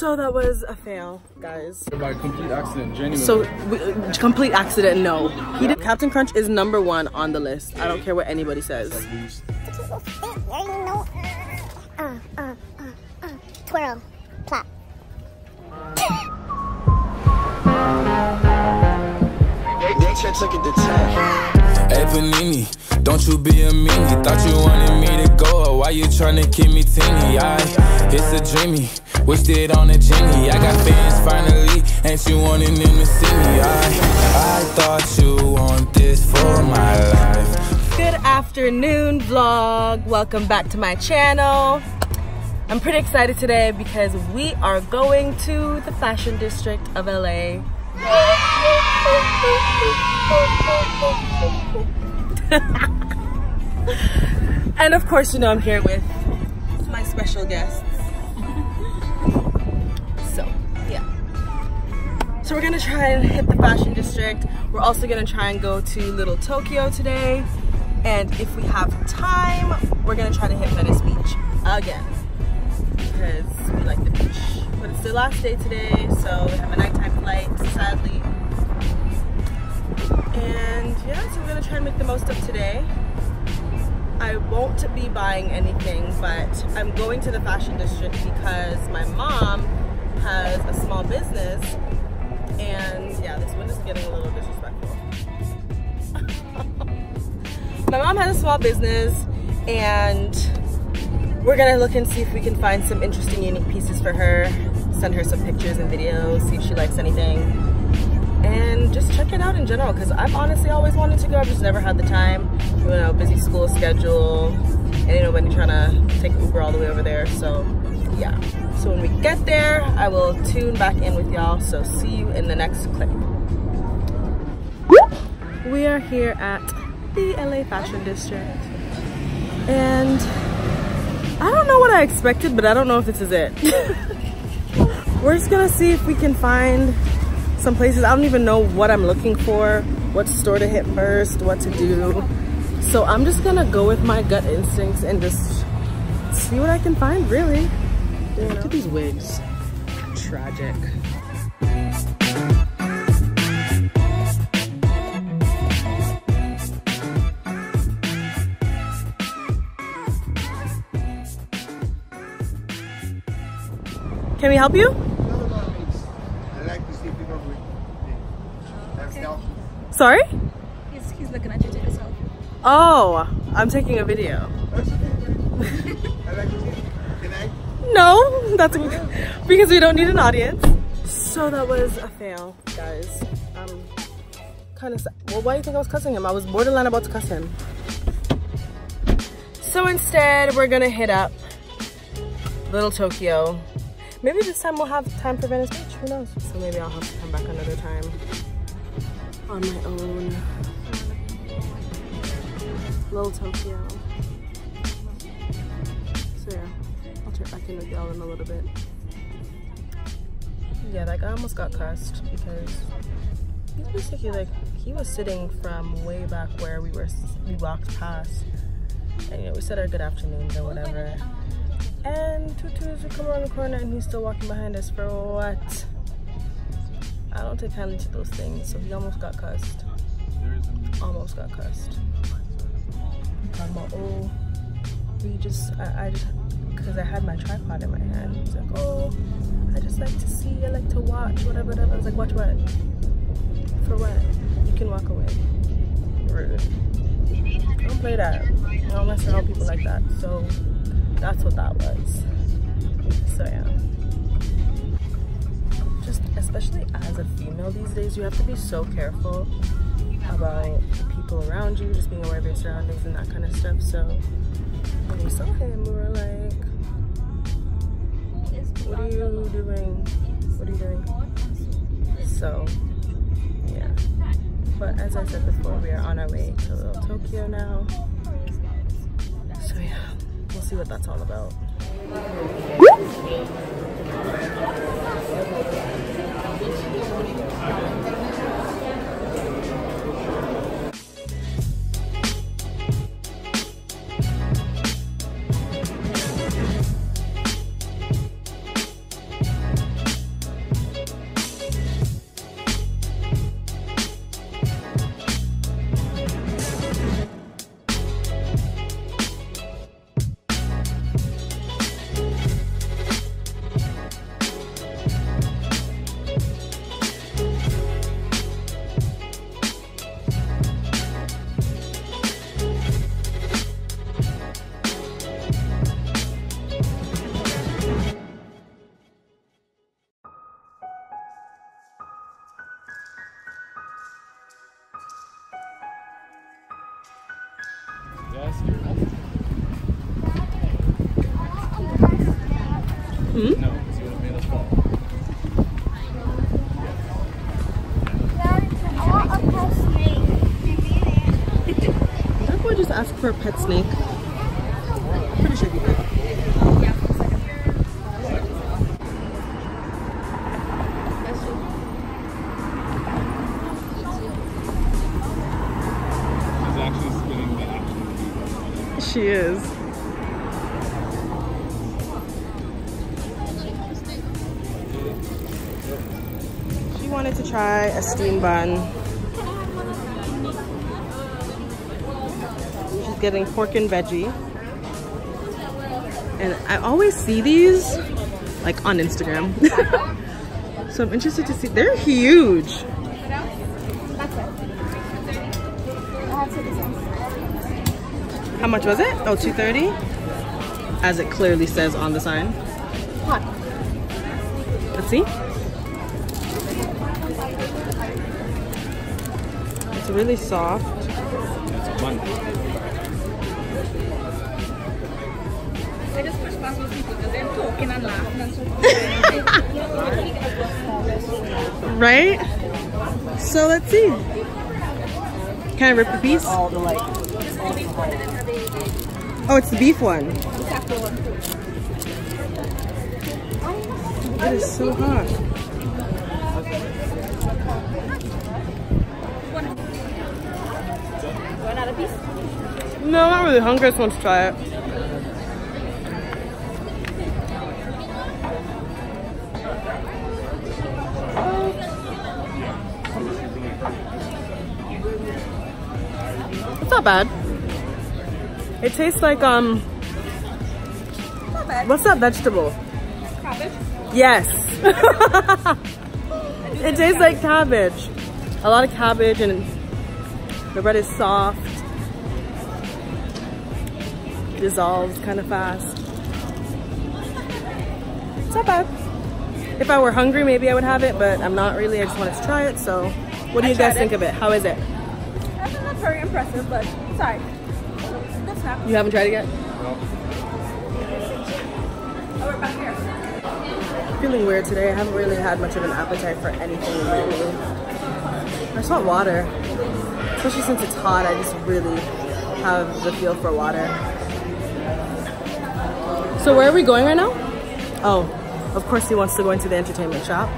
So that was a fail, guys. By complete accident, genuinely. So, we, complete accident, no. He did, Captain Crunch is number one on the list. I don't care what anybody says. Uh, uh, uh, uh, twirl, clap. Nature took it to 10. Hey Panini, don't you be a meanie. Thought you wanted me to go, or why you tryna keep me teeny? I, it's a dreamy, wished it on a genie. I got fans finally, ain't you wanting them to see me? I, I thought you want this for my life. Good afternoon vlog, welcome back to my channel. I'm pretty excited today because we are going to the fashion district of LA and of course, you know, I'm here with my special guests. So, yeah. So we're gonna try and hit the fashion district. We're also gonna try and go to Little Tokyo today. And if we have time, we're gonna try to hit Venice Beach again. Because we like the beach. But it's the last day today, so we have a nighttime flight, sadly. And yeah, so we're gonna try and make the most of today. I won't be buying anything, but I'm going to the fashion district because my mom has a small business and yeah, this one is getting a little disrespectful. my mom has a small business and we're gonna look and see if we can find some interesting unique pieces for her, send her some pictures and videos, see if she likes anything and just check it out in general because I've honestly always wanted to go. I've just never had the time you know busy school schedule and you know when you're trying to take Uber all the way over there. So yeah. So when we get there I will tune back in with y'all. So see you in the next clip. We are here at the LA Fashion District. And I don't know what I expected but I don't know if this is it. We're just gonna see if we can find some places. I don't even know what I'm looking for, what store to hit first, what to do. So I'm just gonna go with my gut instincts and just see what I can find, really. You know? Look at these wigs. Tragic. Can we help you? Sorry? He's, he's looking at you take a selfie. Oh, I'm taking a video. no, that's because we don't need an audience. So that was a fail, guys. Um, kind of sad. Well, why do you think I was cussing him? I was borderline about to cuss him. So instead, we're gonna hit up Little Tokyo. Maybe this time we'll have time for Venice Beach, who knows? So maybe I'll have to come back another time on my own. Little Tokyo. So yeah, I'll check back in with y'all in a little bit. Yeah, that guy almost got cussed because he's basically like, he was sitting from way back where we were, we walked past. And you know, we said our good afternoons or whatever. And Tutu's would come around the corner and he's still walking behind us for what? I don't take kindly to those things, so he almost got cussed. Almost got cussed. oh, we just, I, I just, because I had my tripod in my hand. He's like, oh, I just like to see, I like to watch, whatever, whatever. I was like, watch what? For what? You can walk away. Rude. Don't play that. I don't mess around people like that. So that's what that was. So yeah especially as a female these days, you have to be so careful about people around you, just being aware of your surroundings and that kind of stuff. So when we saw him, we were like, what are you doing? What are you doing? So, yeah. But as I said before, we are on our way to Little Tokyo now. So yeah, we'll see what that's all about. For a pet snake. Pretty sure he did. She's actually spinning the action. She is. She wanted to try a steam bun. Getting pork and veggie. And I always see these like on Instagram. so I'm interested to see. They're huge. How much was it? Oh, 230 As it clearly says on the sign. What? Let's see. It's really soft. It's. I just push past those people because they're talking and laughing and so Right? So let's see. Can I rip a piece? all the like Oh, it's the beef one. It is so hot. No, I'm not really hungry. I just want to try it. It's not bad. It tastes like um. What's that vegetable? Cabbage. Yes. it tastes like cabbage. A lot of cabbage and the bread is soft. Dissolves kind of fast. It's not bad. If I were hungry, maybe I would have it, but I'm not really. I just wanted to try it. So, what do I you guys tried think of it? How is it? That's not very impressive, but sorry. Good. You haven't tried it yet? Oh, we're back here. Feeling weird today. I haven't really had much of an appetite for anything lately. I just want water. Especially since it's hot, I just really have the feel for water. So where are we going right now? Oh, of course he wants to go into the entertainment shop.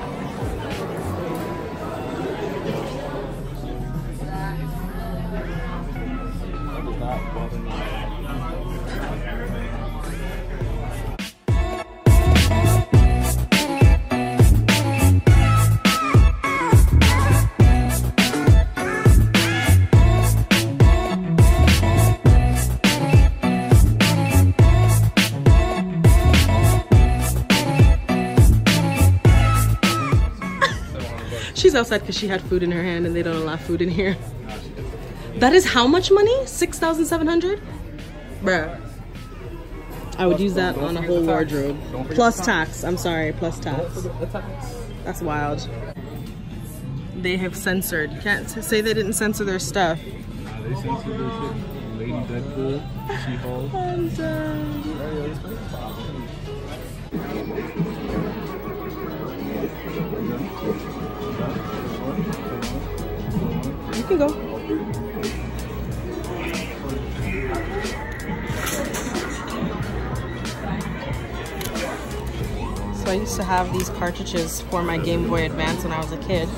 She's outside because she had food in her hand and they don't allow food in here. That is how much money? 6,700? Bruh. I would use that on a whole wardrobe. Plus tax. I'm sorry, plus tax. That's wild. They have censored. You can't say they didn't censor their stuff. They censored their shit. Lady Deadpool, She-Hulk. You can go. So I used to have these cartridges for my Game Boy Advance when I was a kid.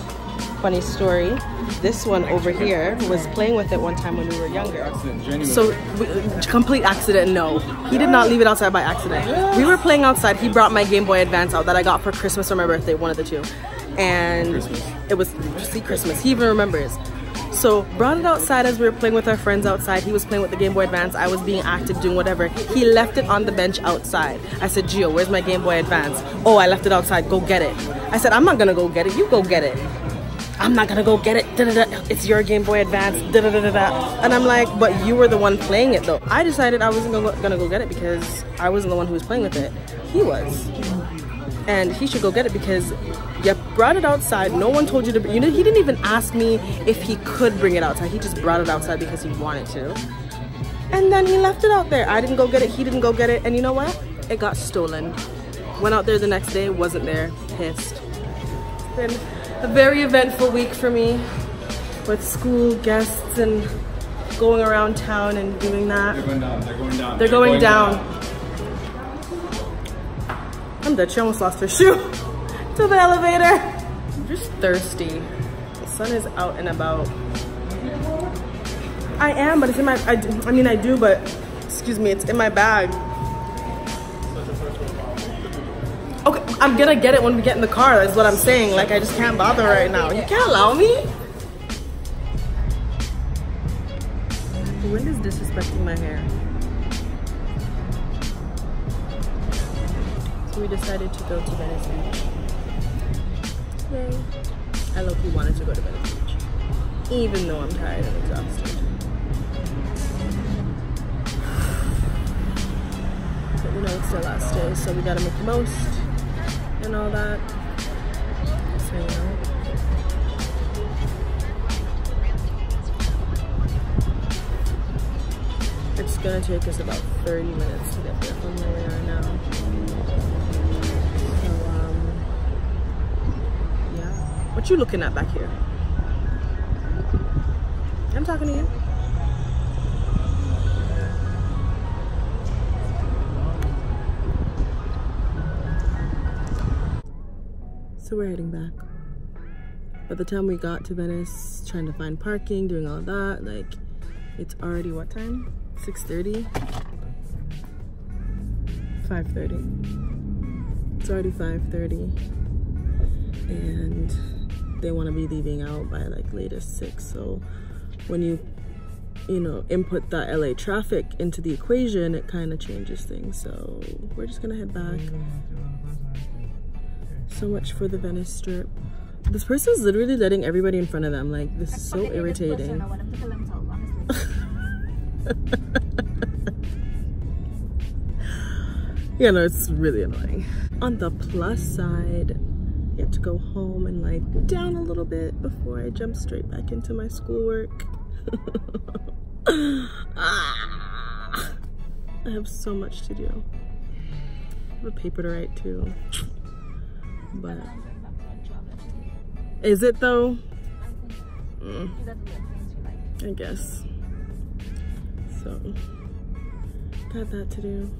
Funny story. This one over here was playing with it one time when we were younger. So, complete accident, no. He did not leave it outside by accident. We were playing outside. He brought my Game Boy Advance out that I got for Christmas or my birthday, one of the two. And it was see Christmas. He even remembers. So brought it outside as we were playing with our friends outside. He was playing with the Game Boy Advance. I was being active, doing whatever. He left it on the bench outside. I said, Gio, where's my Game Boy Advance? Oh, I left it outside. Go get it. I said, I'm not gonna go get it. You go get it. I'm not gonna go get it. Da-da-da. It's your Game Boy Advance. And I'm like, but you were the one playing it though. I decided I wasn't gonna, gonna go get it because I wasn't the one who was playing with it. He was. And he should go get it because you brought it outside. No one told you to. You know, he didn't even ask me if he could bring it outside. He just brought it outside because he wanted to. And then he left it out there. I didn't go get it. He didn't go get it. And you know what? It got stolen. Went out there the next day, wasn't there. Pissed. It's been a very eventful week for me with school guests and going around town and doing that. They're going down. They're going down. They're going down. I'm dead. She almost lost her shoe to the elevator. I'm just thirsty. The sun is out and about. I am, but it's in my, I, do- I mean, I do, but excuse me, it's in my bag. Okay, I'm gonna get it when we get in the car. That's what I'm saying. Like, I just can't bother right now. You can't allow me? The wind is disrespecting my hair. So we decided to go to Venice Beach. Yay. I key wanted to go to Venice Beach. Even though I'm tired and exhausted. But you know it's the last day, so we gotta make the most and all that. So you know. It's gonna take us about 30 minutes to get there from where we are now. What you looking at back here? I'm talking to you. So we're heading back. By the time we got to Venice, trying to find parking, doing all that, like, it's already what time? 6.30? 5.30. It's already 5.30. And they want to be leaving out by like latest 6. So when you, you know, input that LA traffic into the equation, it kind of changes things. So we're just going to head back. So much for the Venice Strip. This person's literally letting everybody in front of them. Like, this is so irritating. yeah, no, it's really annoying. On the plus side, I get to go home and lie down a little bit before I jump straight back into my schoolwork. Ah, I have so much to do. I have a paper to write too. But is it though? Mm, I guess. So got that to do.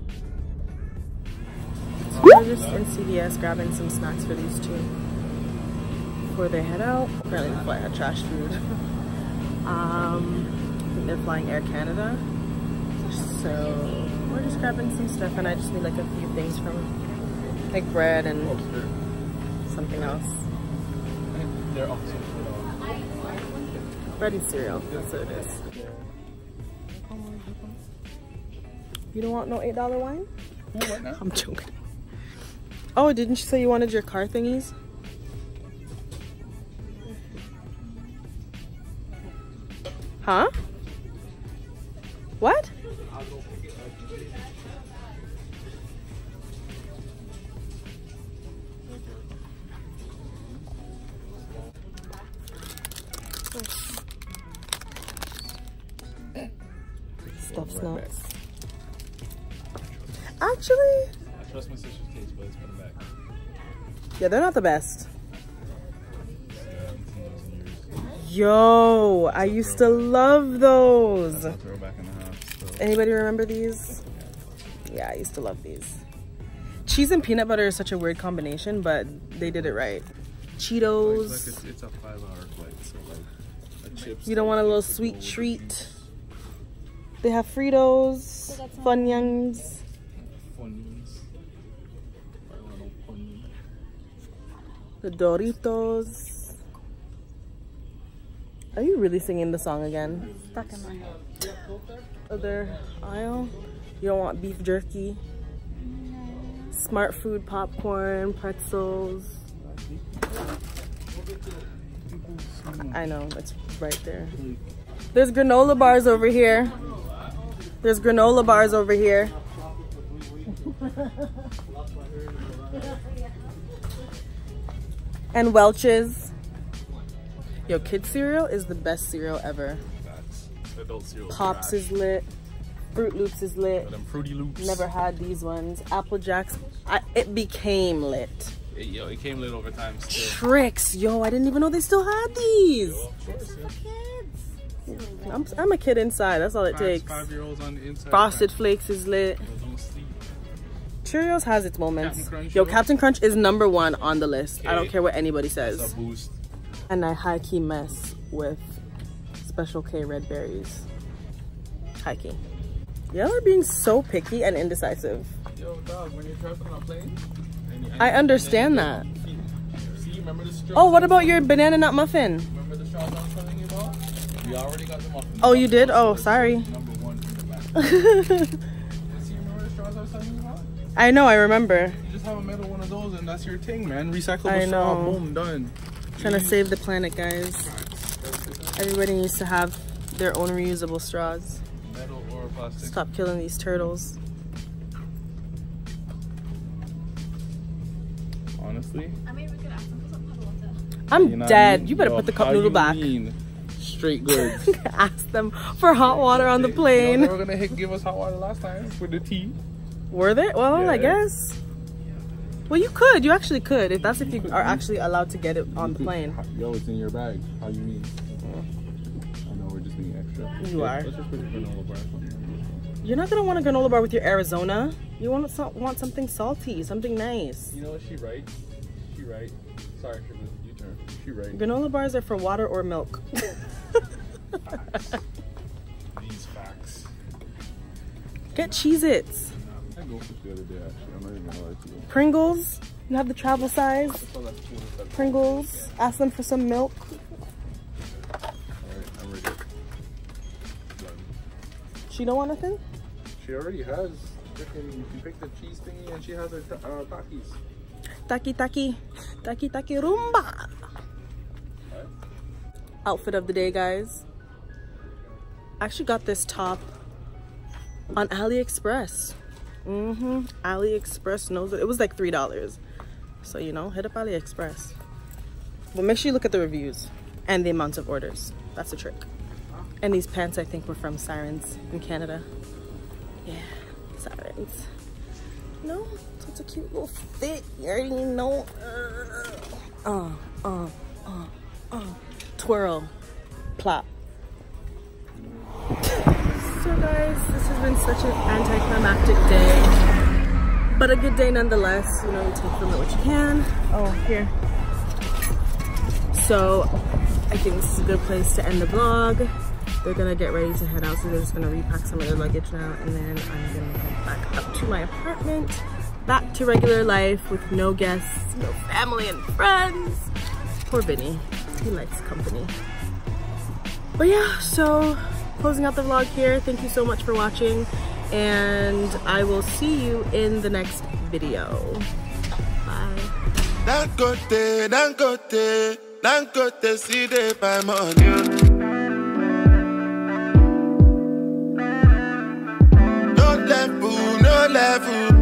We're just in CVS grabbing some snacks for these two before they head out. Apparently the flight had trash food. um, I think they're flying Air Canada. So we're just grabbing some stuff and I just need like a few things from like bread and something else. They're. Bread and cereal, that's what it is. You don't want no $8 wine? what now? I'm joking. Oh, didn't you say you wanted your car thingies? Huh? What? Trust my sister's taste buds coming back. yeah, they're not the best. Yeah, I haven't seen those in years. Yo, I used to love those. I'll throw back in the house. So. Anybody remember these? Yeah, I used to love these. Cheese and peanut butter is such a weird combination, but they did it right. It's Cheetos. like it's, it's a five hour flight, so like a chips. You don't want a little sweet treat. They have Fritos, Funyuns. Funyuns. The Doritos. Are you really singing the song again? Stuck in my head. Other aisle. You don't want beef jerky. Smartfood popcorn, pretzels. I know, it's right there. There's granola bars over here. There's granola bars over here. and Welch's. Yo, kid cereal is the best cereal ever. Adult cereal. Pops trash. is lit. Froot Loops is lit. Them Fruity Loops. Never had these ones. Apple Jacks. I, it became lit. It, yo, it came lit over time still. Trix, yo! I didn't even know they still had these. Of course, yeah. I'm, I'm a kid inside. That's all it Five, takes. five year olds on the inside. Frosted Flakes is lit. Cheerios has its moments. Captain Crunch, Yo. Captain Crunch is number one on the list. I don't care what anybody says. And I high key mess with Special K red berries. High key. Y'all are being so picky and indecisive. Yo, dog, when you're traveling on a plane. and you- I understand and you See, remember the? Oh, what about your banana nut muffin? Remember the straws I was telling you about? We already got them off. Oh, you did? Oh, sorry. I know, I remember. You just have a metal one of those and that's your thing, man. Recyclable I straw, know. boom, done. Trying to save the planet, guys. Everybody needs to have their own reusable straws. Metal or plastic. Stop killing these turtles. Honestly. I mean, we could ask them for some hot water. I'm you know what I dead. mean? You better Yo, put the cup noodle back. mean Straight goods. Ask them for hot water on the Yo, plane. they were gonna give us hot water last time for the tea. Were they? Well, I guess. Well, you could. You actually could. If that's if you are actually allowed to get it on the plane. Yo, it's in your bag. How you mean? Mm-hmm. I know we're just being extra. You Yeah, are. Let's just put the granola bar. You're not gonna want a granola bar with your Arizona. You want so- want something salty, something nice. You know what she right? She right. Sorry, Triple. You turn. She right. Granola bars are for water or milk. These facts. Get Cheez-Its. The other day actually. I'm not even gonna lie to you. Pringles. You have the travel size. So that's cool. That's Pringles. Ask them for some milk. Alright, I'm ready. She don't want nothing? She already has freaking. She picked the cheese thingy and she has her ta- uh, Takis. Taki taki. Taki taki rumba. Right? Outfit of the day, guys. I actually got this top on AliExpress. Mm-hmm. AliExpress knows it. It was like $3. So, you know, hit up AliExpress. But make sure you look at the reviews and the amounts of orders. That's the trick. And these pants, I think, were from Sirens in Canada. Yeah, Sirens. No, it's a cute little fit. You already know. Uh, uh, uh, uh. Twirl. Plop. Guys, this has been such an anticlimactic day. But a good day nonetheless. You know, you take from it what you can. Oh, here. So, I think this is a good place to end the vlog. They're gonna get ready to head out, so they're just gonna repack some of their luggage now, and then I'm gonna head back up to my apartment, back to regular life with no guests, no family and friends. Poor Vinny, he likes company. But yeah, so closing out the vlog here. Thank you so much for watching, and I will see you in the next video. Bye. Level.